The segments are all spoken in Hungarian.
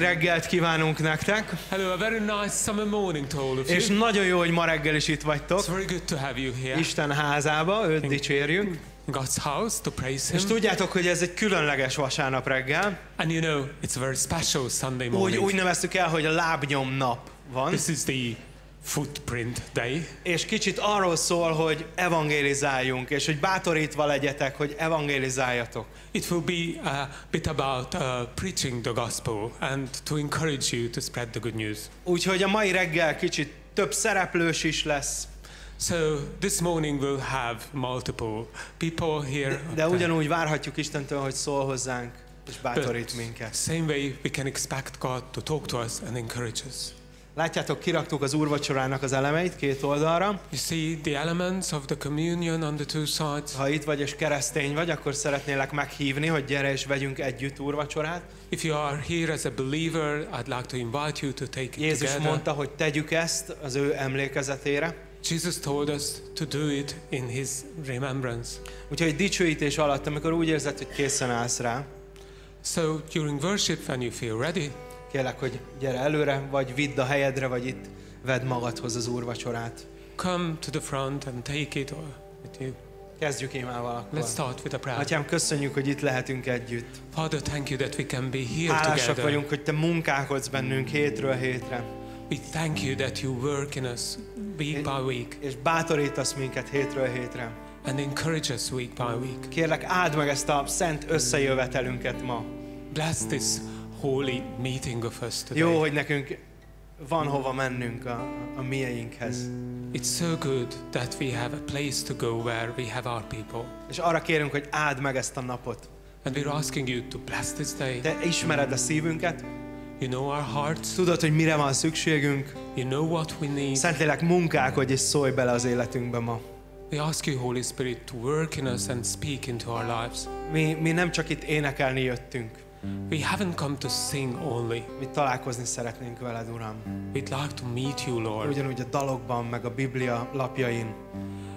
reggelt kívánunk nektek, Hello, a very nice summer morning to all of és you. nagyon jó, hogy ma reggel is itt It's vagytok, very good to have you here Isten házába, őt dicsérjük. God's house to praise És Him. tudjátok, hogy ez egy különleges vasárnap reggel, And you know, it's a very special Sunday úgy, morning. úgy neveztük el, hogy a lábnyom nap van, This is the footprint day. és kicsit arról szól, hogy evangelizáljunk, és hogy bátorítva legyetek, hogy evangelizáljatok. It will be a bit about uh, preaching the gospel and to encourage you to spread the good news. Úgyhogy a mai reggel kicsit több szereplős is lesz, So this morning we'll have multiple people here. de ugyanúgy várhatjuk Istentől, hogy szól hozzánk, és bátorít minket. Same way we can expect God to talk to us and encourage us. Látjátok, kiraktuk az úrvacsorának az elemeit két oldalra. You see the elements of the communion on the two sides. Ha itt vagy és keresztény vagy, akkor szeretnélek meghívni, hogy gyere és vegyünk együtt úrvacsorát. If you are here as a believer, I'd like to invite you to take it Jézus together. mondta, hogy tegyük ezt az ő emlékezetére. Jesus told us to do it in his remembrance. Úgyhogy dicsőítés alatt, amikor úgy érzed, hogy készen állsz rá, So during worship, when you feel ready, kérlek, hogy gyere előre, vagy vidd a helyedre, vagy itt vedd magadhoz az úrvacsorát. come to the front and take it with you. Kezdjük imával akkor. Let's start with a prayer. Atyám, köszönjük, hogy itt lehetünk együtt. Father, thank you that we can be here Hálásak together. vagyunk, hogy Te munkálkodsz bennünk hétről hétre, We thank you that you work in us week by week és bátorítasz minket hétről hétre. and encourage us week by week. Kérlek, áld meg ezt a szent összejövetelünket ma. Bless this holy meeting of us today. Jó, hogy nekünk van hova mennünk a, a mieinkhez. It's so good that we have a place to go where we have our people. És arra kérünk, hogy áld meg ezt a napot. And we're asking you to bless this day. Te ismered a szívünket, You know our hearts. tudod, hogy mire van szükségünk. You know what we need. Szentlélek, munkálkodj és szólj bele az életünkbe ma. We ask you, Holy Spirit, to work in us and speak into our lives. Mi, mi nem csak itt énekelni jöttünk, We haven't come to sing only. mi találkozni szeretnénk veled, Uram. We'd like to meet you, Lord, Ugyanúgy a dalokban, meg a Biblia lapjain,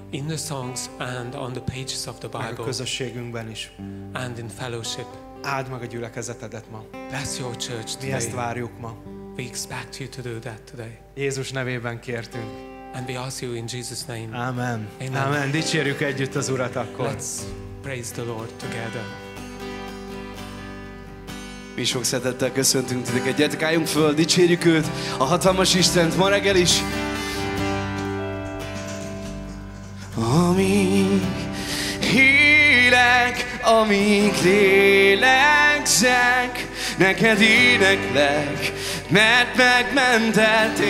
in the songs and on the pages of the meg a Bible közösségünkben is. and in fellowship. Áld meg a gyülekezetedet ma. Bless your church Mi ezt today. várjuk ma. We expect you to do that today. Jézus nevében kértünk. And we ask you in Jesus' name. Amen. Amen. Amen. Dicsérjük együtt az Urat akkor. Let's praise the Lord together. Mi sok szeretettel köszöntünk titeket, gyertek álljunk föl, dicsérjük őt, a hatalmas Istent ma reggel is. Amíg élek, amíg lélegzek, neked éneklek, mert megmentettél.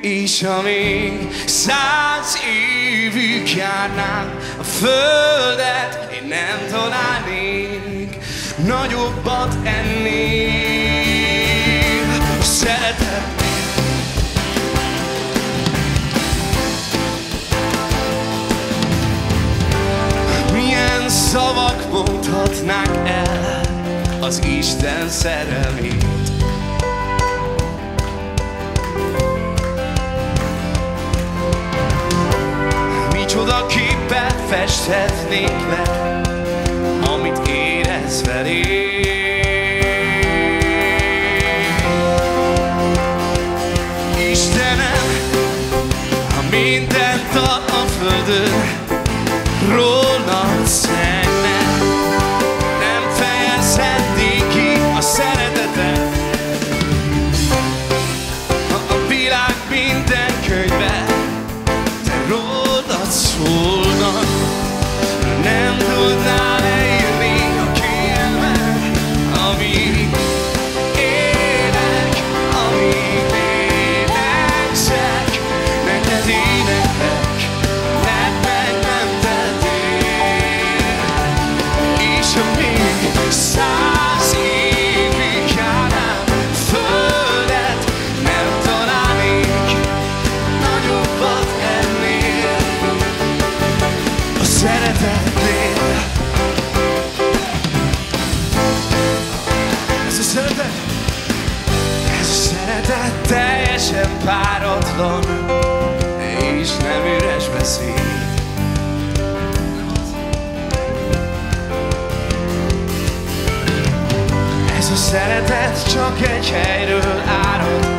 És amíg száz évig járnám a földet, én nem találnék nagyobbat ennél. Szeretet Milyen szavak mondhatnák el az Isten szerelmét? Micsoda képet festhetnék le, steady. Páratlan, és nem üres beszéd. Ez a szeretet csak egy helyről árad,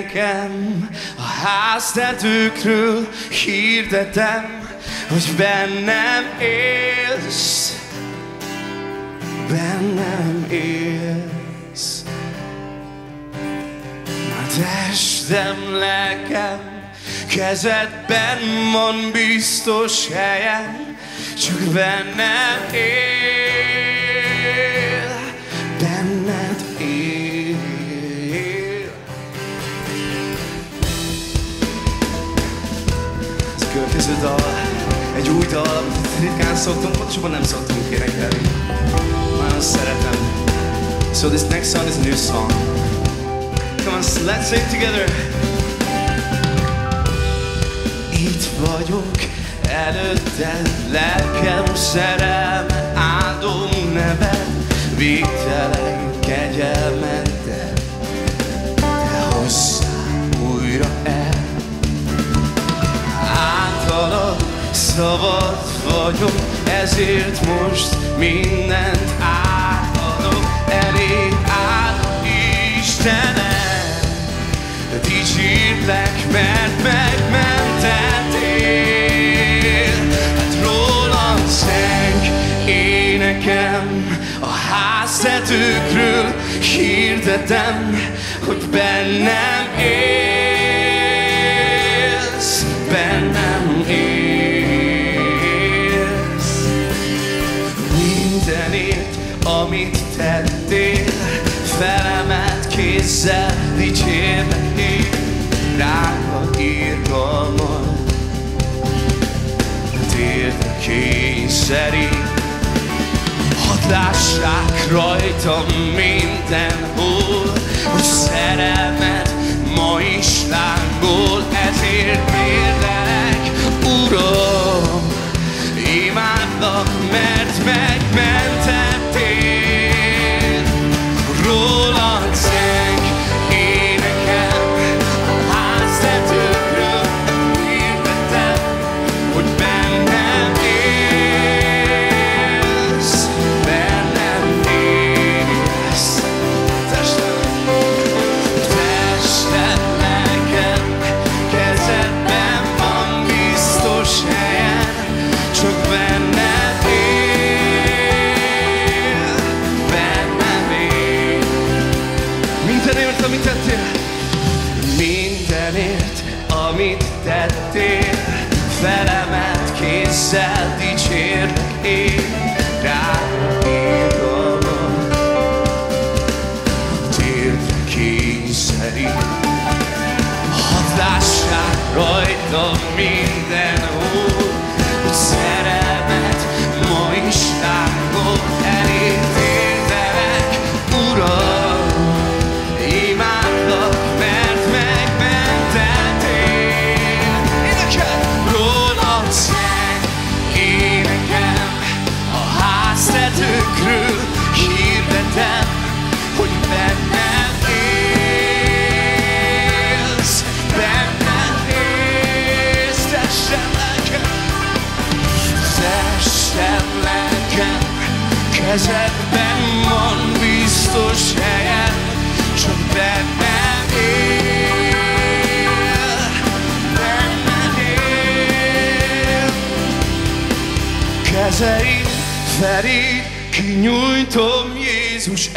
énekem, a háztetőkről hirdetem, hogy bennem élsz, bennem élsz. A testem, lelkem, kezedben van biztos helyen, csak bennem él, benned él. Dal, ritkán szoktunk, pontosabban nem szoktunk énekelni. Nagyon szeretem. So this next song is a new song. Come on, let's sing together. Itt vagyok előtted, lelkem szerelme, áldom neved, végtelen kegyelmeddel, te hozzám újra el. Általad szabad vagyok, ezért most mindent átadok elé, áldom Istenem. Dicsérlek, mert megmentettél. Hát rólad zeng énekem, a háztetőkről hirdetem, hogy bennem élsz, kényszerít, hadd lássák rajtam mindenhol, hogy szerelmed ma is lángol, ezért kérlek, Uram, imádlak, mert megmentettél. Rólad hirdetem, hogy bennem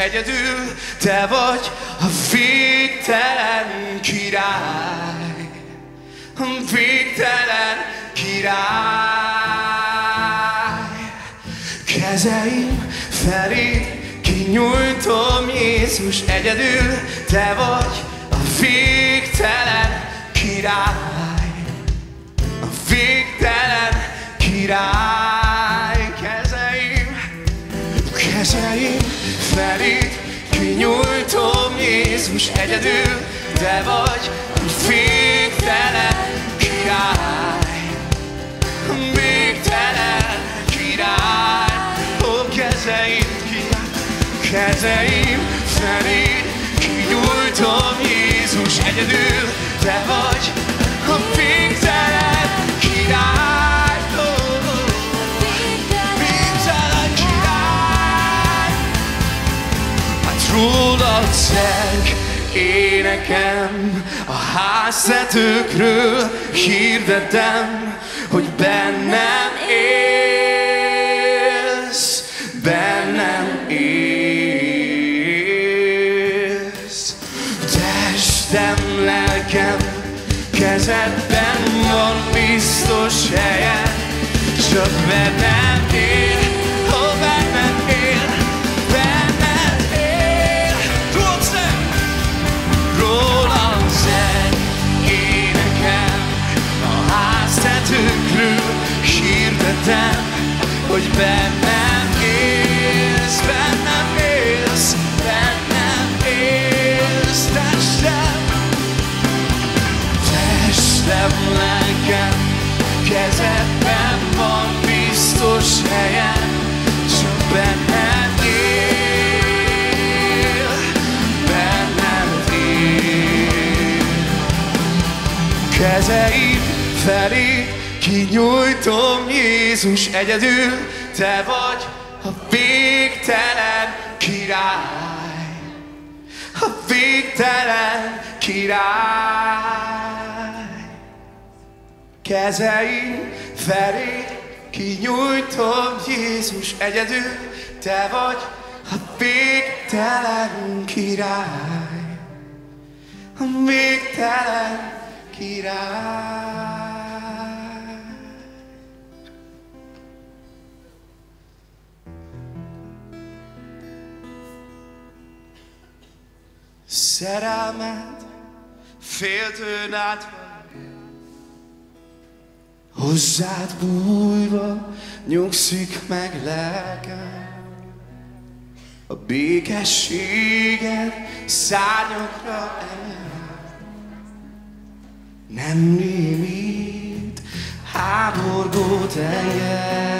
egyedül, te vagy a végtelen király, a végtelen király. Kezeim felé kinyújtom Jézus egyedül, te vagy a végtelen király, a végtelen király. Kezeim, kezeim felé kinyújtom Jézus egyedül, te vagy végtelen király, végtelen király. Ó, kezeim, király, kezeim felé kinyújtom Jézus egyedül, te vagy a végtelen király. Zeng, énekem, a háztetőkről hirdetem, hogy bennem élsz, bennem élsz. Testem, lelkem, kezedben van biztos helyen, csak bennem hirdetem, hogy bennem élsz, bennem élsz, bennem élsz, testem, testem, lelkem, kezedben van biztos helyen, csak bennem él, bennem él. Kezeid felé kinyújtom Jézus egyedül, te vagy a végtelen király, a végtelen király. Kezeim felé kinyújtom Jézus egyedül, te vagy a végtelen király, a végtelen király. Szerelmed féltőn át Hozzád bújva nyugszik meg lelkem. a békességet szárnyakra emel. Nem rémít háborgó tenger.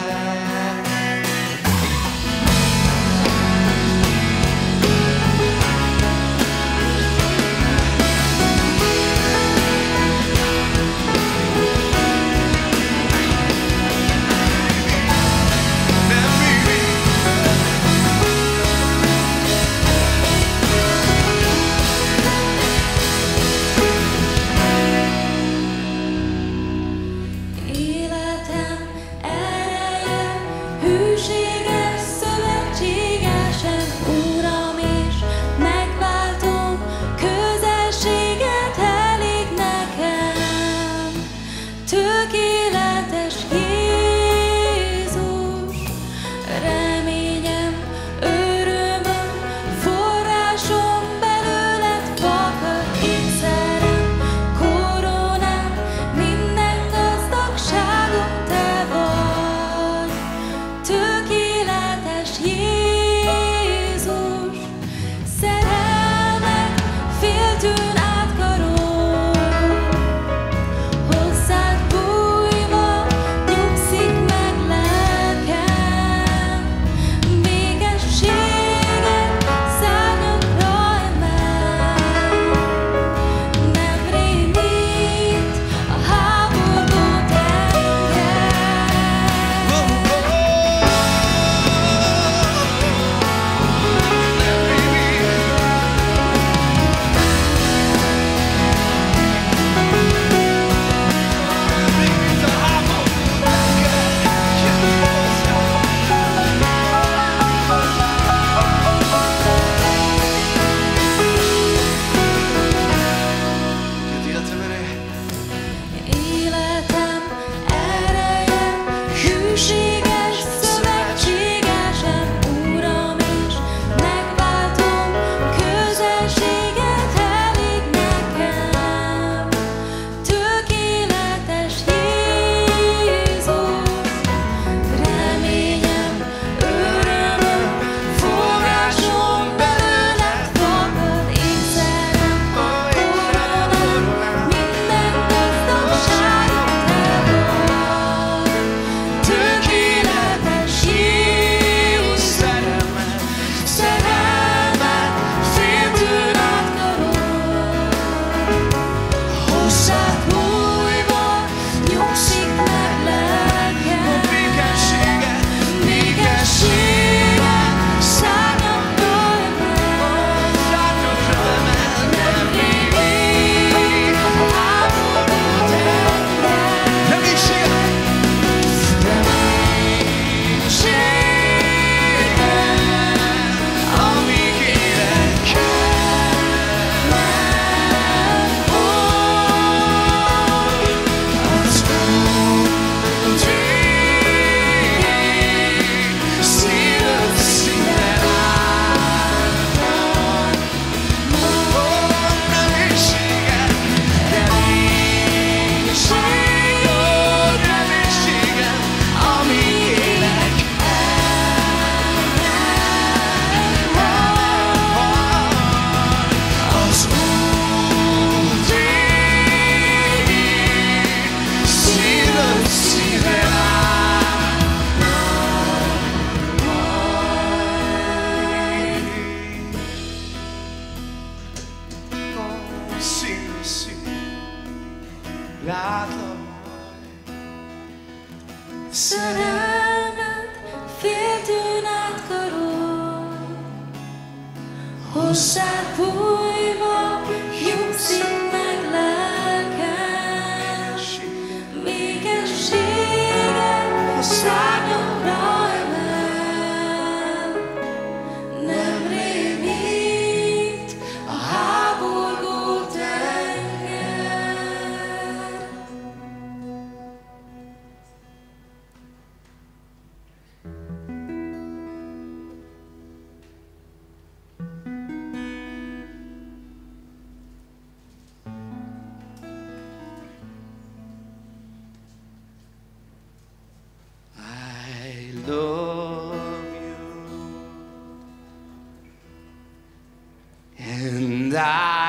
ah.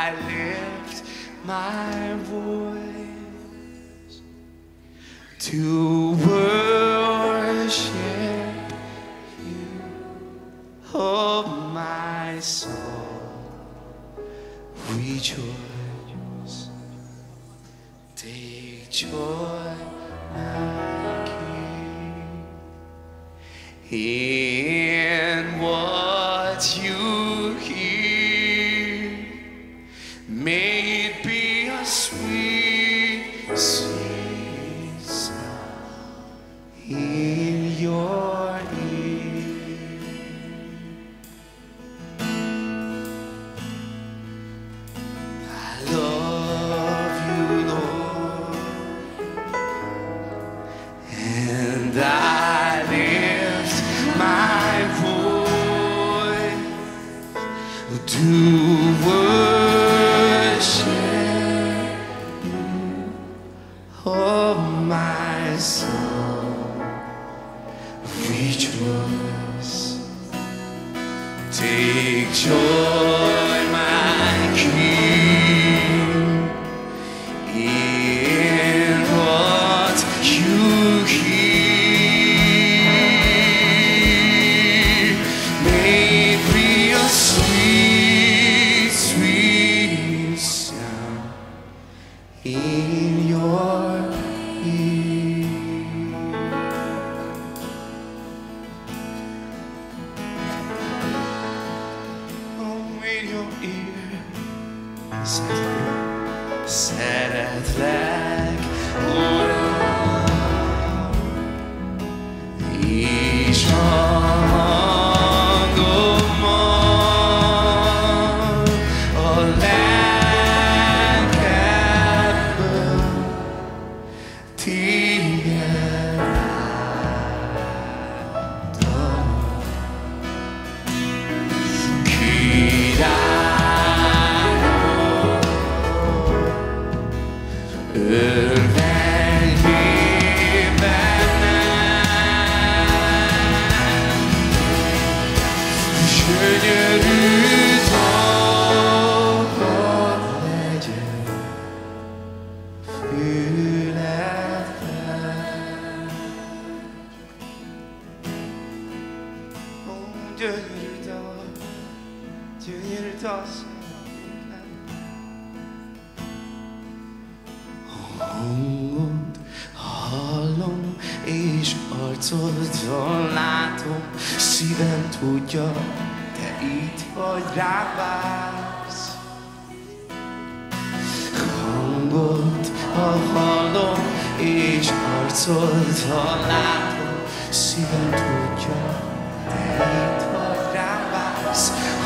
érzem, szeretlek, Úr. dünyayı da dünyayı da Hangod hallom és arcodon látom Szívem tudja, te itt vagy rám vársz Hangod hallom és arcodon látom Szívem tudja, te itt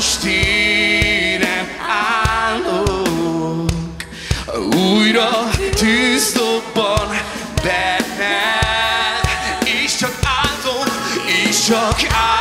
most énem állok, újra tűz dobban és csak áldom, és csak áldom.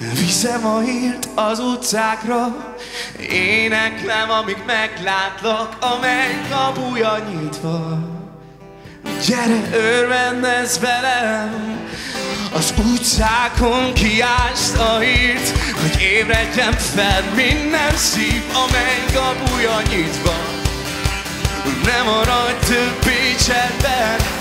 Viszem a hírt az utcákra, éneklem, amíg meglátlak, a kapuja nyitva. Gyere, örvendezz velem, az utcákon kiást a hírt, hogy ébredjem fel minden szív, a kapuja nyitva. Ne maradj többé csendben,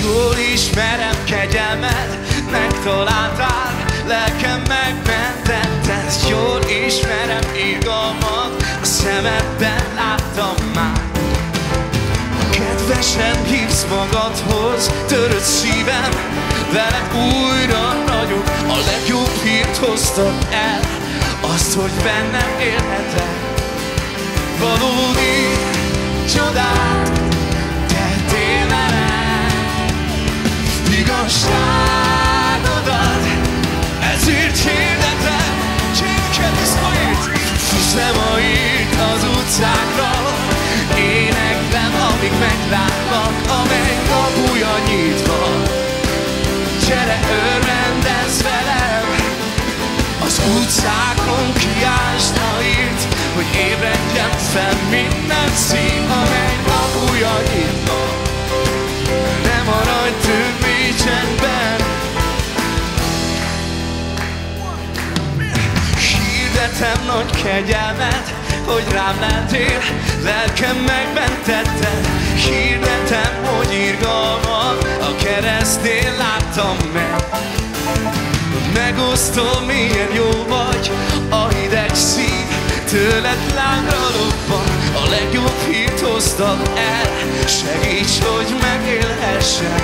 Jól ismerem kegyelmed, megtaláltál, lelkem megmentetted. Jól ismerem irgalmat, a szemedben láttam már. Kedvesen hívsz magadhoz, törött szívem, veled újra ragyog, a legjobb hírt hoztam el, azt, hogy bennem élhetek. Valódi fel minden szív, amely kapuja nyitva. Ne maradj többé csendben, Hirdetem nagy kegyelmet, hogy rám lentél, lelkem megmentetted. Hirdetem, hogy irgalmat a keresztnél láttam meg. Megosztom, milyen jó vagy, a hideg szív, tőled lángra lobban, a legjobb hírt hoztam el, segíts, hogy megélhessem.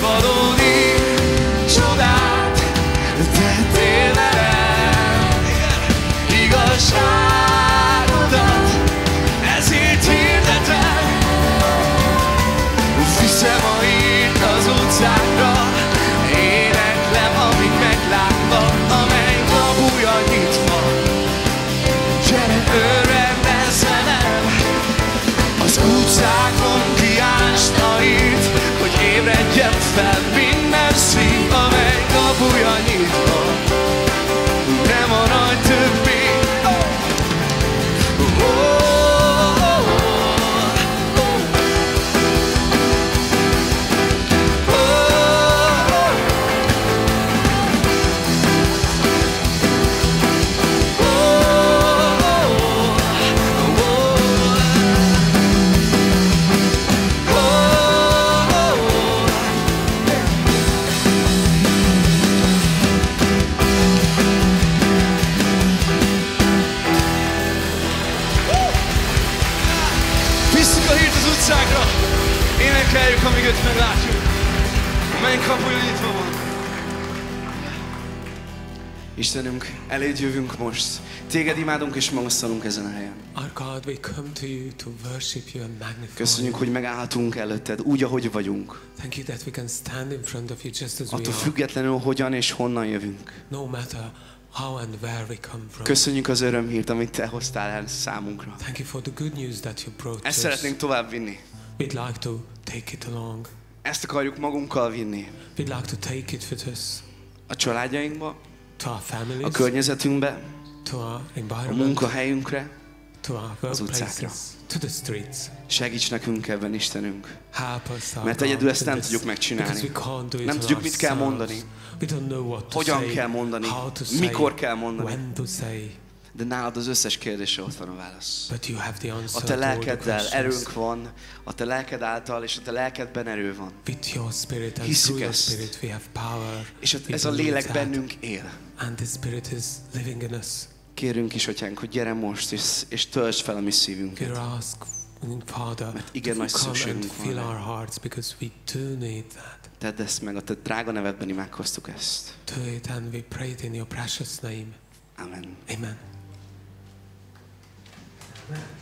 Valódi csodát eléd jövünk most. Téged imádunk és magasztalunk ezen a helyen. Our God, we come to you to worship you and magnify Köszönjük, hogy megállhatunk előtted, úgy, ahogy vagyunk. Thank you that we can stand in front of you just as Attól függetlenül, hogyan és honnan jövünk. no matter how and where we come from. Köszönjük az örömhírt, amit Te hoztál el számunkra. Thank you for the good news that you brought Ezt us. szeretnénk tovább vinni. We'd like to take it along. Ezt akarjuk magunkkal vinni. We'd like to take it with us A családjainkba, a környezetünkbe, a munkahelyünkre. our utcákra. Segíts nekünk ebben, Istenünk. Mert egyedül ezt nem tudjuk megcsinálni. Nem tudjuk, mit kell mondani. Hogyan kell mondani, mikor kell mondani. De nálad az összes kérdésre ott van a válasz. A te lelkeddel erőnk van, a te lelked által, és a te lelkedben erő van. Your ezt. És ez a lélek bennünk él. And the spirit is living in us. Kérünk is, Atyánk, hogy gyere most, és, és töltsd fel a mi szívünket. Ask, Father, Mert igen nagy szükségünk van fill our hearts because we do need that. Tedd ezt meg, a te drága nevedben imádkoztuk ezt. Do it and we pray it in your precious name. Amen. Amen. Amen.